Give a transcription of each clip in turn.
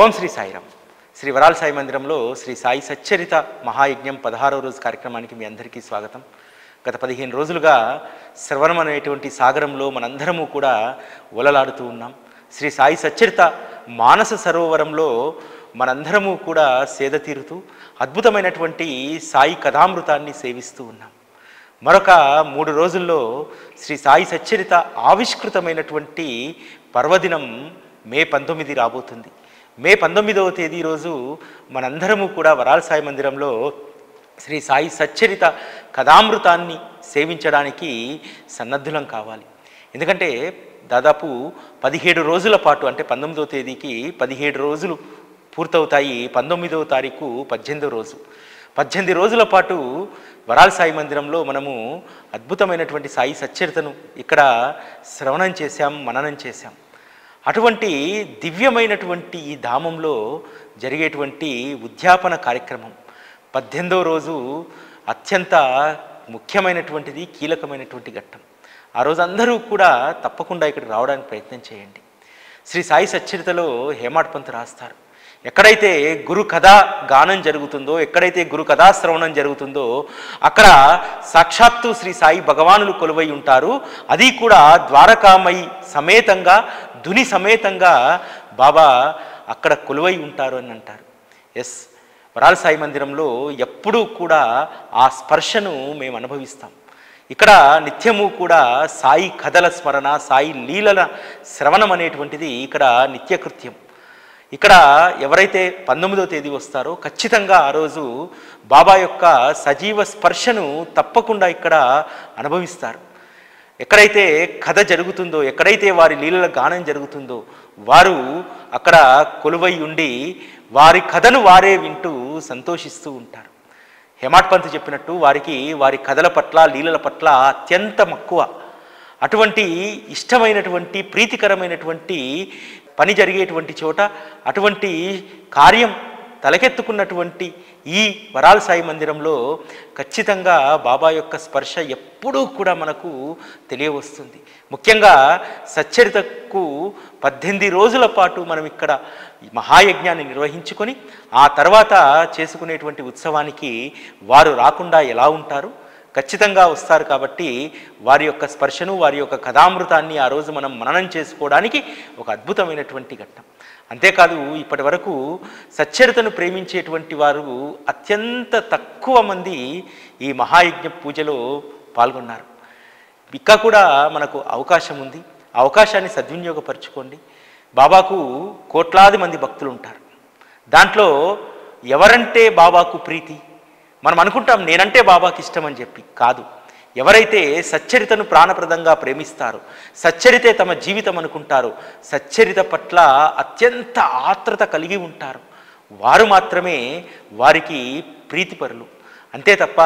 ఓం శ్రీ సాయిరామ్. శ్రీ వరాల సాయి మందిరంలో శ్రీ సాయి సచ్చరిత మహాయజ్ఞం పదహారవ రోజు కార్యక్రమానికి మీ అందరికీ స్వాగతం. గత పదిహేను రోజులుగా శ్రవణం అనేటువంటి సాగరంలో మనందరము కూడా ఒలలాడుతూ ఉన్నాం. శ్రీ సాయి సచ్చరిత మానస సరోవరంలో మనందరము కూడా సేద తీరుతూ అద్భుతమైనటువంటి సాయి కథామృతాన్ని సేవిస్తూ ఉన్నాం. మరొక మూడు రోజుల్లో శ్రీ సాయి సచ్చరిత ఆవిష్కృతమైనటువంటి పర్వదినం మే పంతొమ్మిది రాబోతుంది. మే పంతొమ్మిదవ తేదీ రోజు మనందరము కూడా వరాల సాయి మందిరంలో శ్రీ సాయి సచ్చరిత కథామృతాన్ని సేవించడానికి సన్నద్ధులం కావాలి. ఎందుకంటే దాదాపు పదిహేడు రోజుల పాటు అంటే పంతొమ్మిదవ తేదీకి పదిహేడు రోజులు పూర్తవుతాయి. పంతొమ్మిదవ తారీఖు పద్దెనిమిదవ రోజు. పద్దెనిమిది రోజుల పాటు వరాల సాయి మందిరంలో మనము అద్భుతమైనటువంటి సాయి సచ్చరితను ఇక్కడ శ్రవణం చేశాం మననం చేశాం. అటువంటి దివ్యమైనటువంటి ఈ ధామంలో జరిగేటువంటి ఉద్యాపన కార్యక్రమం. పద్దెనిమిదవ రోజు అత్యంత ముఖ్యమైనటువంటిది కీలకమైనటువంటి ఘట్టం. ఆ రోజు అందరూ కూడా తప్పకుండా ఇక్కడ రావడానికి ప్రయత్నం చేయండి. శ్రీ సాయి సచ్చరితలో హేమాడ్ పంత్ రాస్తారు. ఎక్కడైతే గురు కథా గానం జరుగుతుందో ఎక్కడైతే గురు కథా శ్రవణం జరుగుతుందో అక్కడ సాక్షాత్తు శ్రీ సాయి భగవానులు కొలువై ఉంటారు. అది కూడా ద్వారకామై సమేతంగా ధుని సమేతంగా బాబా అక్కడ కొలువై ఉంటారు అని అంటారు. ఎస్ వరాల సాయి మందిరంలో ఎప్పుడూ కూడా ఆ స్పర్శను మేము అనుభవిస్తాం. ఇక్కడ నిత్యము కూడా సాయి కథల స్మరణ సాయి లీలల శ్రవణం అనేటువంటిది ఇక్కడ నిత్యకృత్యం. ఇక్కడ ఎవరైతే పంతొమ్మిదవ తేదీ వస్తారో ఖచ్చితంగా ఆ రోజు బాబా యొక్క సజీవ స్పర్శను తప్పకుండా ఇక్కడ అనుభవిస్తారు. ఎక్కడైతే కథ జరుగుతుందో ఎక్కడైతే వారి లీలల గానం జరుగుతుందో వారు అక్కడ కొలువై ఉండి వారి కథను వారే వింటూ సంతోషిస్తూ ఉంటారు. హేమాట్పంత్ చెప్పినట్టు వారికి వారి కథల పట్ల లీలల పట్ల అత్యంత మక్కువ. అటువంటి ఇష్టమైనటువంటి ప్రీతికరమైనటువంటి పని జరిగేటువంటి చోట అటువంటి కార్యం తలకెత్తుకున్నటువంటి ఈ వరాల సాయి మందిరంలో ఖచ్చితంగా బాబా యొక్క స్పర్శ ఎప్పుడూ కూడా మనకు తెలియవస్తుంది. ముఖ్యంగా సచ్చరితకు పద్దెనిమిది రోజుల పాటు మనం ఇక్కడ మహాయజ్ఞాన్ని నిర్వహించుకొని ఆ తర్వాత చేసుకునేటువంటి ఉత్సవానికి వారు రాకుండా ఎలా ఉంటారు? ఖచ్చితంగా వస్తారు కాబట్టి వారి యొక్క స్పర్శను వారి యొక్క కథామృతాన్ని ఆ రోజు మనం మననం చేసుకోవడానికి ఒక అద్భుతమైనటువంటి ఘట్టం. అంతేకాదు ఇప్పటి వరకు సచ్చరితను ప్రేమించేటువంటి వారు అత్యంత తక్కువ మంది ఈ మహాయజ్ఞ పూజలో పాల్గొన్నారు. ఇంకా కూడా మనకు అవకాశం ఉంది. అవకాశాన్ని సద్వినియోగపరచుకోండి. బాబాకు కోట్లాది మంది భక్తులు ఉంటారు. దాంట్లో ఎవరంటే బాబాకు ప్రీతి? మనం అనుకుంటాం నేనంటే బాబాకి ఇష్టం అని చెప్పి. కాదు. ఎవరైతే సచ్చరితను ప్రాణప్రదంగా ప్రేమిస్తారో సచ్చరితే తమ జీవితం అనుకుంటారో సచ్చరిత పట్ల అత్యంత ఆత్రత కలిగి ఉంటారు. వారు మాత్రమే వారికి ప్రీతిపరులు. అంతే తప్ప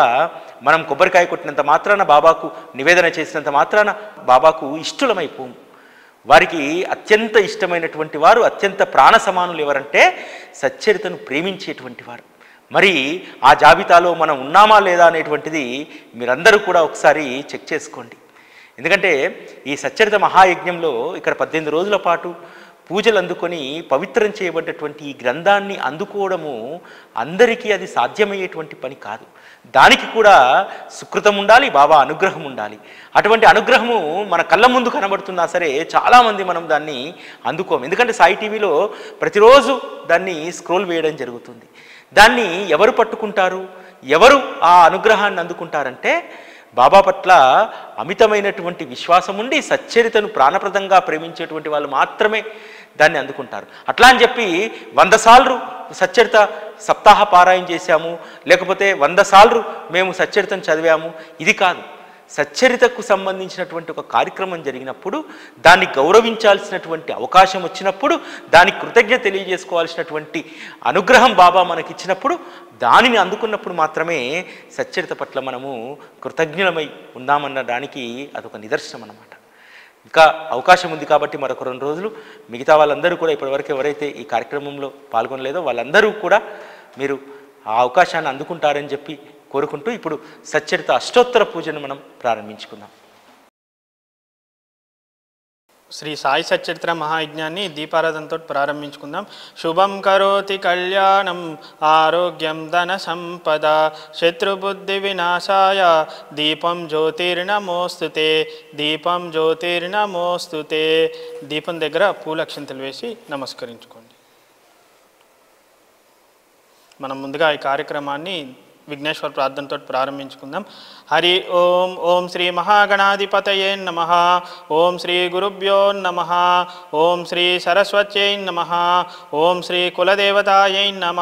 మనం కొబ్బరికాయ కొట్టినంత మాత్రాన బాబాకు నివేదన చేసినంత మాత్రాన బాబాకు ఇష్టలమైపోము వారికి అత్యంత ఇష్టమైనటువంటి వారు అత్యంత ప్రాణ సమానులు ఎవరంటే సచ్చరితను ప్రేమించేటువంటి వారు. మరి ఆ జాబితాలో మనం ఉన్నామా లేదా అనేటువంటిది మీరందరూ కూడా ఒకసారి చెక్ చేసుకోండి. ఎందుకంటే ఈ సచ్చరిత మహాయజ్ఞంలో ఇక్కడ పద్దెనిమిది రోజుల పాటు పూజలు అందుకొని పవిత్రం చేయబడ్డటువంటి ఈ గ్రంథాన్ని అందుకోవడము అందరికీ అది సాధ్యమయ్యేటువంటి పని కాదు. దానికి కూడా సుకృతం ఉండాలి బాబా అనుగ్రహం ఉండాలి. అటువంటి అనుగ్రహము మన కళ్ళ ముందు కనబడుతున్నా సరే చాలామంది మనం దాన్ని అందుకోము. ఎందుకంటే సాయి టీవీలో ప్రతిరోజు దాన్ని స్క్రోల్ వేయడం జరుగుతుంది. దాన్ని ఎవరు పట్టుకుంటారు? ఎవరు ఆ అనుగ్రహాన్ని అందుకుంటారంటే బాబా పట్ల అమితమైనటువంటి విశ్వాసం ఉండి సచ్చరితను ప్రాణప్రదంగా ప్రేమించేటువంటి వాళ్ళు మాత్రమే దాన్ని అందుకుంటారు. అట్లా అని చెప్పి వంద సార్లు సచ్చరిత సప్తాహ పారాయణ చేశాము లేకపోతే వంద సార్లు మేము సచ్చరితను చదివాము ఇది కాదు. సచ్చరితకు సంబంధించినటువంటి ఒక కార్యక్రమం జరిగినప్పుడు దాన్ని గౌరవించాల్సినటువంటి అవకాశం వచ్చినప్పుడు దానికి కృతజ్ఞత తెలియజేసుకోవాల్సినటువంటి అనుగ్రహం బాబా మనకిచ్చినప్పుడు దానిని అందుకున్నప్పుడు మాత్రమే సచ్చరిత పట్ల మనము కృతజ్ఞులమై ఉందామన్న దానికి అదొక నిదర్శనం అన్నమాట. ఇంకా అవకాశం ఉంది కాబట్టి మరొక రెండు రోజులు మిగతా వాళ్ళందరూ కూడా ఇప్పటివరకు ఎవరైతే ఈ కార్యక్రమంలో పాల్గొనలేదో వాళ్ళందరూ కూడా మీరు ఆ అవకాశాన్ని అందుకుంటారని చెప్పి కోరుకుంటూ ఇప్పుడు సచ్చరిత అష్టోత్తర పూజను మనం ప్రారంభించుకుందాం. శ్రీ సాయి సచరిత్ర మహాయజ్ఞాన్ని దీపారాధనతో ప్రారంభించుకుందాం. శుభం కరోతి కళ్యాణం ఆరోగ్యం ధన సంపద శత్రుబుద్ధి వినాశాయ దీపం జ్యోతిర్నమోస్తుతే దీపం జ్యోతిర్నమోస్తుతే దీపం దగ్గర పూలక్షింతలు వేసి నమస్కరించుకోండి. మనం ముందుగా ఈ కార్యక్రమాన్ని విఘ్నేశ్వర ప్రార్థనతో ప్రారంభించుకుందాం. हरि ओम ओम श्री महागणाधिपत नम ओं श्री गुरुभ्यो नमः, ओम श्री सरस्वत नम ओं श्री कुलदेवताय नम।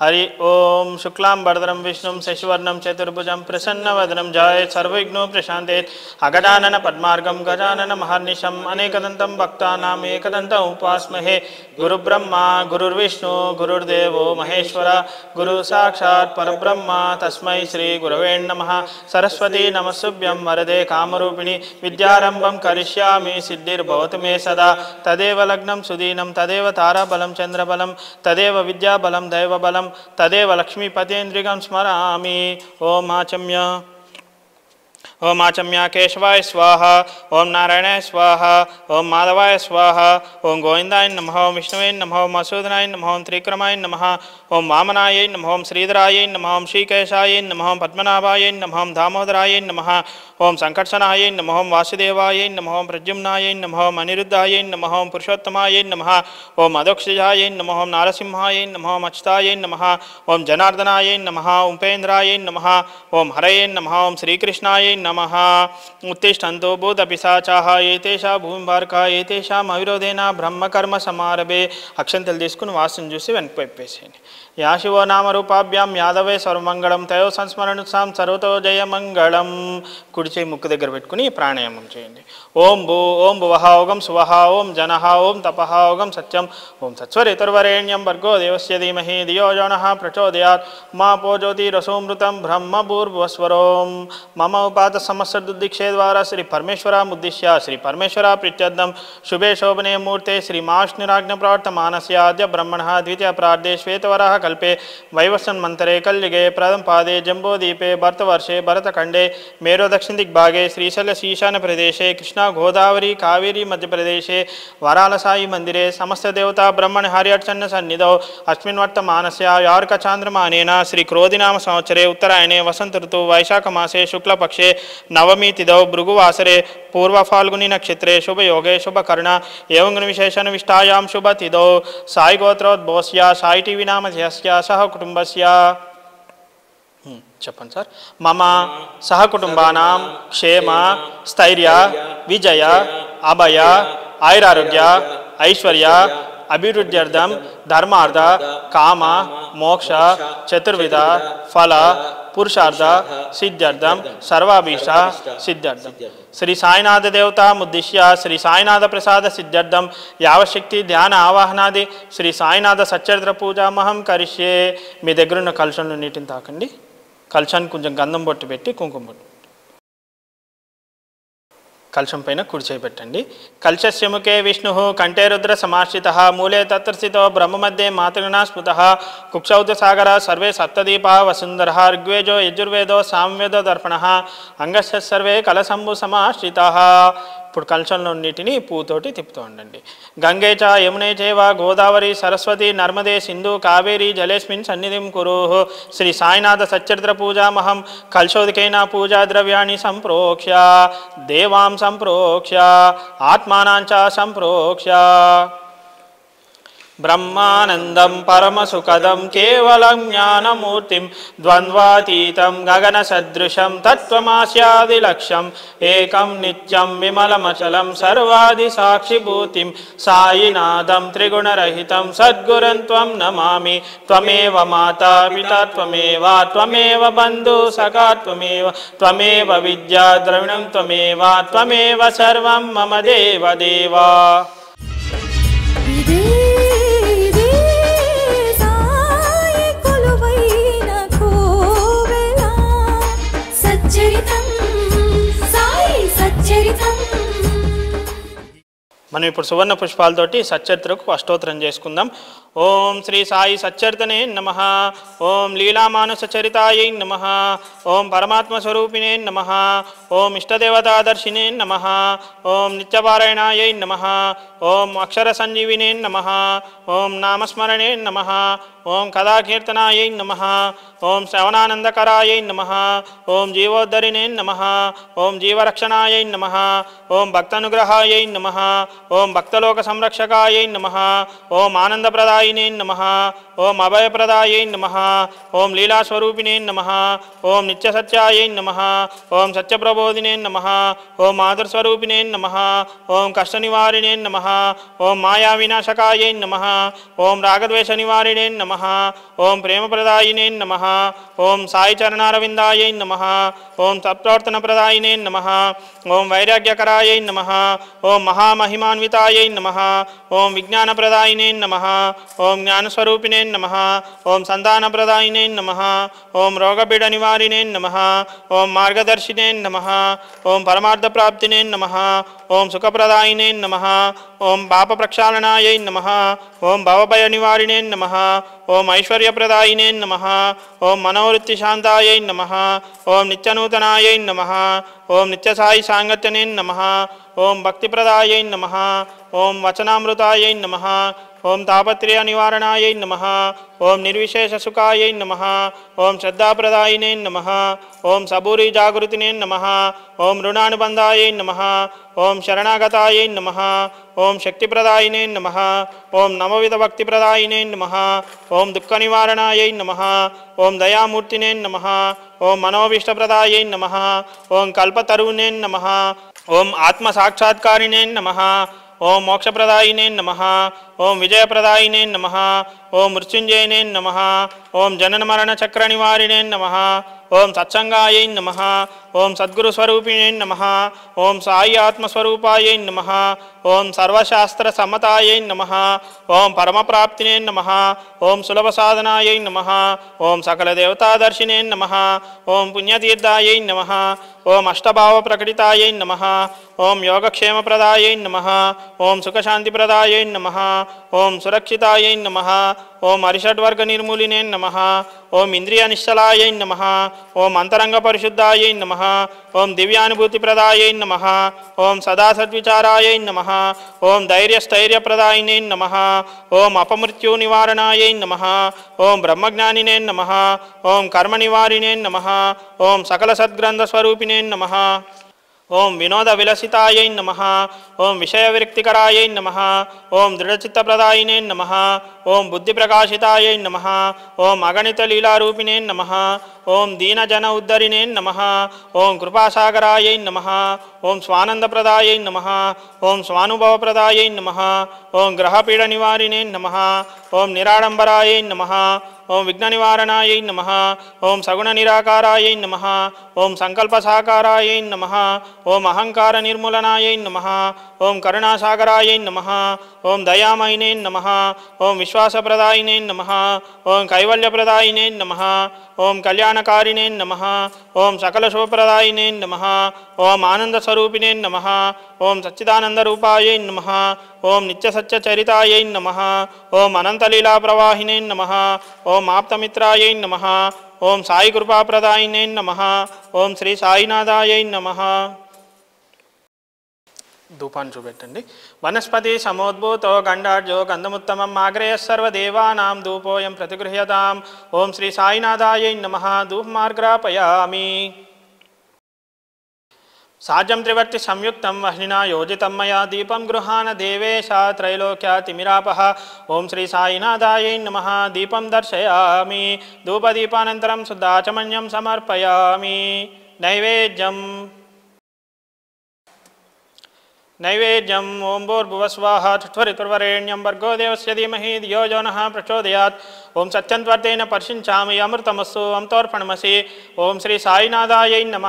हरि ओम शुक्लां विष्णु, शशिवर्ण, चतुर्भुज प्रसन्न प्रसन्नवदनं, जाय सर्वविघ्नो प्रशान्ते। अगजानन पद्मार्गं, गजानन महर्निशम् अनेकदन्तं भक्तानाम् एकदन्तम् उपास्महे। गुरुब्रह्मा, गुरुर्विष्णु, गुरुर्देवो महेश्वर। गुरु साक्षात् परब्रह्म, तस्मै नमः। सरस्वती नमस्सुभ्यं वरदे कामरूपिणि, विद्यारम्भं करिष्यामि, सिद्धिर्भवतु मे सदा। तदेव लग्नं सुदीनं, तदेव ताराबलम चन्द्रबलं, तदेव विद्याबलं दैवबलं, तदेव लक्ष्मीपतेन्द्रिकं स्मरामि। ओम आचम्य ఆచమ్య ఓం ఆచమ్య కేశవాయ స్వాహ ఓం నారాయణాయ స్వాహ ఓం మాధవాయ స్వాహ ఓం గోవిందాయ నమ ఓం విష్ణువే నమ ఓం మసూదనాయ నమ ఓం త్రిక్రమాయ నమ ఓం వామనాయ నమ ఓం శ్రీధరాయ నమ ఓం శ్రీకేశాయ నమ ఓం పద్మనాభాయ నమ ఓం దామోదరాయ నమ ఓం సంకర్షణాయ నమ ఓం వాసుదేవాయ నమ ఓం ప్రద్యుమ్నాయ నమ ఓం అనిరుద్ధాయ నమ ఓం పురుషోత్తమాయ నమ ఓం అదోక్షజాయ నమ ఓం నారసింహాయ నమ ఓం అచ్యుతాయ నమ ఓం జనార్దనాయ నమ ఉపేంద్రాయ నమ ఓం హరయే నమ ఓం శ్రీకృష్ణాయ నమ ఉత్తిష్టంతో భూతపిశాచాహ ఏతేషా భూమిభార్క ఏతేషా అవిరోధేన బ్రహ్మకర్మ సమారభే అక్షంతలు తీసుకుని వాసన చూసి వెనక్కి యాశివో నామరూపాభ్యాం యాదవే సర్వమంగళం తయో సంస్మరణుత్సాం సర్వతో జయమంగళం కుడిచే ముక్కు దగ్గర పెట్టుకుని ప్రాణాయామం చేయండి। ఓం భూ ఓం భువహ ఓగం సువహ ఓం జనహ ఓం తపహ ఓగం సత్యం ఓం సత్వరితుర్వరేణ్యం భర్గో దేవస్య ధీమహి ధియో జనః ప్రచోదయాత్। మా పోజ్యోతిరసోమృతం బ్రహ్మ భూర్భువస్వరోం మమ ఉపాత समसदीक्षेद्वारा श्री परमेश्वरामुद्दिश्य श्री परमेश्वरा प्रीत्यर्थम शुभे शोभने मूर्ते श्रीमाष्णुराज्ञ प्रवर्तमान सद्य ब्रह्मण द्वितीय प्रार्धे श्वेतवर कल्पे वैवसन्मंतरे कल्युगे प्रथम पादे जम्बोदीपे भरतवर्षे भरतखंडे मेरो दक्षिण दिग्भागे श्रीशैल ईशान प्रदेशे कृष्णा गोदावरी कावेरी मध्य प्रदेशे वरालसाई मंदिरे समस्त देवता ब्रह्मण हरिअर्चन सन्निधौ अस्मिन् वर्तमानस्य श्री क्रोधिनाम संवत्सरे उत्तरायणे वसन्त ऋतु वैशाखमासे शुक्लपक्षे వసంత ఋతు వైశాఖ మాసే శుక్లపక్షే నవమి తిథౌ భృగువాసరే పూర్వ ఫాల్గుని నక్షత్రే శుభయోగే శుభకర్ణ. ఏవం విశేషణ విష్టాయాం శుభ తిథౌ. సాయి గోత్రోద్భవస్య సాయి టీవీ నామధ్యస్య సహ కుటుంబస్య. హ్మ్, చెప్పండి సార్. మమ సహకుటుంబానాం క్షేమ స్థైర్య విజయ అభయ ఆయురారోగ్య ఐశ్వర్య అభివృద్ధ్యర్థం ధర్మార్థ కామ మోక్ష చతుర్విధ ఫల పురుషార్థ సిద్ధ్యర్థం సర్వాభీష సిద్ధ్యర్థం. శ్రీ సాయినాథ దేవత ముద్దిశ్య శ్రీ సాయినాథ ప్రసాద సిద్ధ్యర్థం యావశక్తి ధ్యాన ఆవాహనాది శ్రీ సాయినాథ సచ్చరిత్ర పూజామహం కరిష్యే. మీ దగ్గరున్న కలశంలో నీటిని తాకండి. కలుషాన్ని కొంచెం గంధం బొట్టు పెట్టి కుంకుమ బొట్టు. కలశం పైన కుడి చేయి విష్ణు కంఠే రుద్ర సమాశ్రిత మూలే తత్రస్థితో బ్రహ్మ మధ్యే మాతృనా స్మృత కుక్షౌత సాగర సర్వే సప్తదీప వసుంధర ఋగ్వేజో యజుర్వేదో సామ్వేదో దర్పణ అంగస్య సర్వే కలసంభు సమాశ్రిత। ఇప్పుడు కలశంలో నీటిని పూతోటి తిప్పుతూ ఉండండి. గంగేచ చ యమునే చేవ గోదావరి సరస్వతి నర్మదే సింధు కావేరి జలేస్మిన్ సన్నిధిం కురు. శ్రీ సాయినాథ సచ్చరిత్ర పూజామహం కల్శోదికైన పూజా ద్రవ్యాన్ని సంప్రోక్ష్య దేవాం సంప్రోక్ష్య ఆత్మానాంచ సంప్రోక్ష్య. బ్రహ్మానందం పరమసుఖదం కేవలం జ్ఞానమూర్తిం ద్వంద్వాతీతం గగన సదృశం తత్వమాస్యాదిలక్ష్యం ఏకం నిత్యం విమలమచలం సర్వాది సాక్షిభూతిం సాయినాథం త్రిగుణరహితం సద్గురం త్వం నమామి త్వమేవ మాతా పితా త్వమేవ త్వమేవ బంధు సఖా త్వమేవ త్వమేవ విద్యా ద్రవిణం త్వమేవ త్వమేవ సర్వం మమ దేవ దేవా ఇదే మనం ఇప్పుడు సువర్ణ పుష్పాలతోటి సచ్చరిత్రకు అష్టోత్తరం చేసుకుందాం. ఓం శ్రీ సాయి సచ్చరితనే నమ. ఓం లీలామానస చరితాయై నమ. ఓం పరమాత్మ స్వరూపిణే నమ. ఓం ఇష్టదేవతాదర్శినే నమ. ఓం నిత్యపారాయణాయై నమ. ఓం అక్షర సంజీవినే నమ. ఓం నామస్మరణే నమ. ఓం కథాకీర్తనాయై నమ ఓం శ్రవణానందకరాయై నమ ఓం జీవోద్ధరిణే నమ ఓం జీవరక్షణాయై నమ ఓం భక్తనుగ్రహాయై నమ ఓం భక్తలోక సంరక్షకాయై నమ ఓం ఆనందప్రదాయినే నమ ఓం అభయప్రదాయై నమ ఓం లీలాస్వరూపిణే నమ ఓం నిత్యసత్యాయై నమ ఓం సత్యప్రబోధినే నమ ఓం మాతృస్వరూపిణే నమ ఓం కష్టనివారిణే నమ ఓం మాయావినాశకాయై నమ ఓం రాగద్వేష నివారిణే నమ ఓం ప్రేమప్రదాయినే నమ ఓం సాయి చరణారవిందాయై నమ ఓం సత్ప్రవర్తనప్రదాయినే నమ ఓం వైరాగ్యకరాయై నమ ఓం మహామహిమాన్వితాయై నమ ఓం విజ్ఞానప్రదాయినే నమ ఓం జ్ఞానస్వరూపిణే నమ ఓం సంతానప్రదాయినే నమ ఓం రోగపీడ నివారిణే నమ ఓం మార్గదర్శినే నమ ఓం పరమార్థప్రాప్తినే నమ ఓం సుఖప్రదాయినే నమ ఓం పాప ప్రక్షాళనాయై నమ ఓం భవభయ నివారిణే నమ ఓం ఐశ్వర్యప్రదాయినే నమ ఓం మనోవృత్తి శాంతాయై నమ ఓం నిత్యనూతనాయై నమ ఓం నిత్యసాయి సాంగత్యనే నమ ఓం భక్తిప్రదాయై నమ ఓం వచనామృతాయై నమ ఓం తాపత్రయ నివారణాయై నమ ఓం ॐ तापत्रयनिवारणायै नमः ॐ निर्विशेषसुखायै नमः ॐ श्रद्धाप्रदायिने नमः ॐ सबूरिजागृतिने नमः ॐ ऋणानुबन्धायै नमः ॐ शरणागतायै नमः ॐ शक्तिप्रदायिने नमः ॐ नवविधभक्तिप्रदायिने नमः ॐ दुःखनिवारणायै नमः ॐ दयामूर्तिने नमः ॐ मनोविष्टप्रदायै नमः ॐ कल्पतरुणे नमः ॐ आत्मसाक्षात्कारिणे नमः ఓం మోక్షప్రదాయినే నమ ఓం విజయప్రదాయినే నమ ఓం మృత్యుంజయనే నమ ఓం జనన మరణ చక్ర నివారిణే నమ ఓం సత్సంగాయై నమ ఓం సద్గురు స్వరూపిణే నమ ఓం సాయి ఆత్మస్వరూపాయై నమ ఓం సర్వశాస్త్ర సమ్మతాయై నమ ఓం పరమప్రాప్తినే నమ ఓం సులభ సాధనాయై నమ ఓం సకల దేవతాదర్శినే నమ ఓం పుణ్యతీర్థాయై నమ ఓం అష్టభావ ప్రకటితాయై నమ ఓం యోగక్షేమప్రదాయై నమ ఓం సుఖశాంతిప్రదాయై నమ ఓం అరిషడ్వర్గ నిర్మూలినే నమ. ఓం ఇంద్రియ నిశ్చలాయ నమ. ఓం అంతరంగ పరిశుద్ధాయ నమ. ఓం దివ్యానుభూతిప్రదాయై నమ. ఓం సదా సద్విచారాయై నమ. ఓం ధైర్యస్థైర్యప్రదాయినే నమ. ఓం అపమృత్యు నివారణాయ నమ. ఓం బ్రహ్మజ్ఞానినే నమ. ఓం కర్మ నివారిణే నమ. ఓం సకల సద్గ్రంథ స్వరూపిణే నమ. ఓం వినోద విలసితాయై నమ ఓం విషయ విరక్తికరాయై నమ ఓం దృఢచిత్తప్రదాయినే నమ ఓం బుద్ధిప్రకాశితాయై నమ ఓం అగణిత లీలారూపిణే నమ ఓం దీనజన ఉద్ధరిణే నమ ఓం కృపాసాగరాయై నమ ఓం స్వానందప్రదాయై నమ ఓం స్వానుభవప్రదాయై నమ ఓం గ్రహపీడ నివారిణే నమ ఓం నిరాడంబరాయై నమ ఓం విఘ్న నివారణాయై నమ ఓం సగుణ నిరాకారాయై నమ ఓం సంకల్ప సాకారాయై నమ ఓం అహంకార ॐ करुणासागराय नमः ॐ दयामयिने नमः ॐ विश्वासप्रदायिने नमः ॐ कैवल्यप्रदायिने नमः ॐ कल्याणकारिणे नमः ॐ सकलशुभप्रदायिने नमः ॐ आनन्दस्वरूपिणे नमः ॐ सच्चिदानन्दरूपायै नमः ॐ नित्यसच्चरितायै नमः ॐ अनन्तलीलाप्रवाहिने नमः ॐ आप्तमित्राय नमः ॐ साईकृपाप्रदायिनेन्नमः ॐ श्रीसायिनादायै नमः ధూపాన్ని చూపెట్టండి. వనస్పతి సమోద్భూతో గండార్జో గంధముత్తమం ఆగ్రేయ సర్వదేవానాం ధూపోయం ప్రతిగృహ్యతాం. ఓం శ్రీ సాయినాథాయై నమ. ధూపమార్గ్రాపయామి సాజం త్రివర్తి సంయుక్తం వహ్నినా యోజితం మయా దీపం గృహాన దేవేశ త్రైలోక్యాతిమిరాపహ ఓం శ్రీ సాయినాథాయై నమ. దీపం దర్శయామి. ధూపదీపానంతరం శుద్ధాచమన్యం సమర్పయామి. నైవేద్యం. నైవేద్యం ఓం భూర్భువస్వాహ ఠురితుర్వరేణ్యం భర్గో దేవస్య ధీమహి ధియో యో నః ప్రచోదయాత్ ఓం సత్యంత్వర్తైన పర్శించామి అమృతమస్సు అంతోర్పణమసి. ఓం శ్రీ సాయినాథాయై నమ.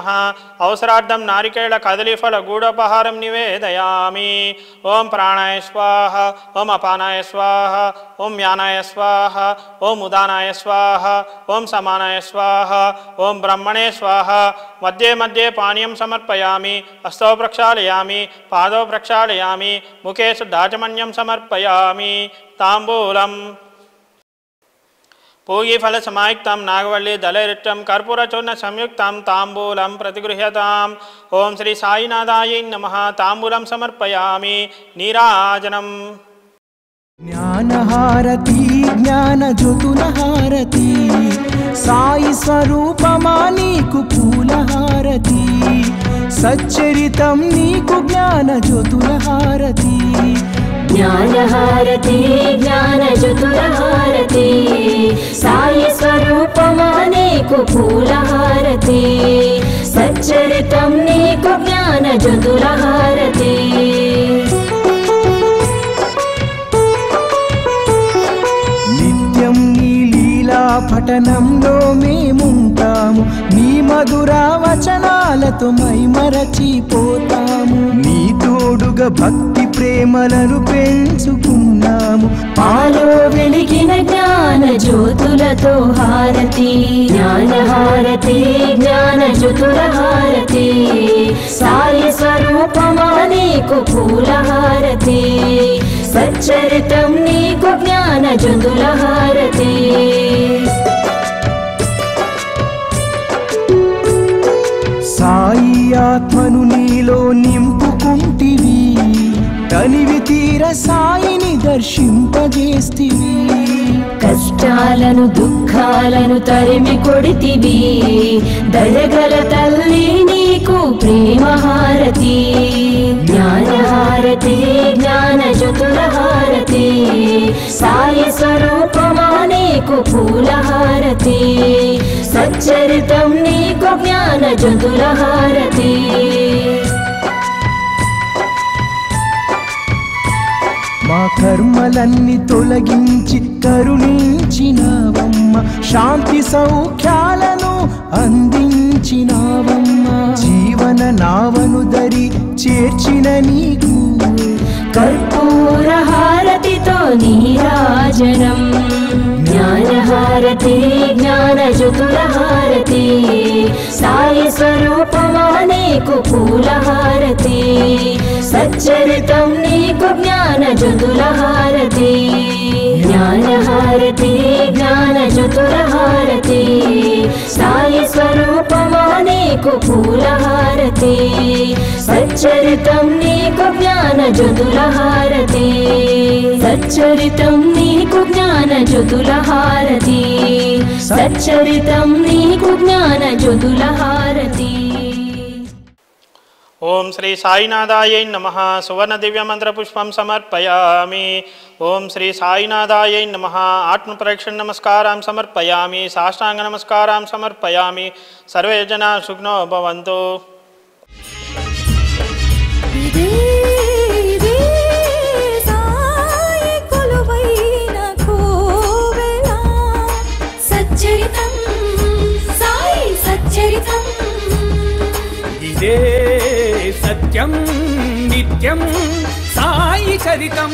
అవసరార్థం నారికేళ కదలీఫల గూఢోపహారం నివేదయామి. ఓం ప్రాణాయ స్వాహ. ఓం అపానాయ స్వాహ. ఓం యానాయ స్వాహ. ఓం ఉదానాయ స్వాహ. ఓం సమానాయ స్వాహ. ఓం బ్రహ్మణే స్వాహ. మధ్యే మధ్యే పానీయం సమర్పయామి. హస్తౌ ప్రక్షాళయామి. పాదౌ ప్రక్షాళయామి. ముఖే శుద్ధాచమన్యం సమర్పయామి. తాంబూలం పూగీఫల సమాయుక్తం నాగవల్లి దళరిష్టం కర్పూరచూర్ణ సంయుక్తం తాంబూలం ప్రతిగృహ్యతాం. ఓం శ్రీ సాయినాథాయ నమ. తాంబూలం సమర్పయామి. నీరాజనం. జ్ఞానహారతి జ్ఞానజ్యోతులహారతి. సాయి స్వరూపమా నీకు పూలహారతి. సచ్చరితం నీకు జ్ఞానజ్యోతులహారతి. జ్ఞానహారతి జ్ఞానచతురహారతి సాయి స్వరూపమా నీకు పూలహారతి సచ్చరితం నీకు జ్ఞానచతురహారతి నిత్యం నీ లీలా పఠనంలో మేముంటాము నీ మధుర వచనాలతో మైమరచిపోతాము నీ తోడుగా భక్తి ప్రేమలను పెంచుకున్నాము. పాలో వెలిగిన జ్ఞాన జ్యోతులతో హారతి. జ్ఞానహారతి జ్ఞాన జ్యోతులహారతి సాయి స్వరూపమా నీకు పూలహారతి. సచ్చరితం నీకు జ్ఞాన జ్యోతులహారతి సాయి ఆత్మను నీలో నింపుకుంటివి. తనివి తీర సాయిని దర్శింపజేస్తివి. కష్టాలను దుఃఖాలను తరిమి కొడితివి. దయగల తల్లి నీకు ప్రేమహారతి. జ్ఞానహారతి జ్ఞాన చతురహారతి. సాయి స్వరూపమా నీకు పూలహారతి. సచ్చరితం నీకు జ్ఞాన చతురహారతి. మా కర్మలన్నీ తొలగించి కరుణించినావమ్మ. శాంతి సౌఖ్యాలను అందించినావమ్మ. జీవన నావను దరి చేర్చిన నీకు కర్పూర హారతితో నీరాజనం. జ్ఞానహారతి జ్ఞాన హారతి సాయి స్వరూపమా నీకు పూలహారతి. హారతి सच्चरितं नीकु ज्ञानचतुरहारति। ज्ञानहारति ज्ञानचतुरहारति। ज्ञानहारते ज्ञानजुतुर्हारते फूलहारति। सच्चरितं नीकु ज्ञानजुतुलहारते सच्चरितं नीकु ज्ञानजुतु सच्चरितं नीकु ज्ञानजतुरहारति జ్ఞాన హారతి ఓం శ్రీ సాయినాథాయై నమ సువర్ణ దివ్య మంత్ర పుష్పం సమర్పయామి ఓం శ్రీ సాయినాథాయై నమ ఆత్మ నిత్యం సాయి చరితం.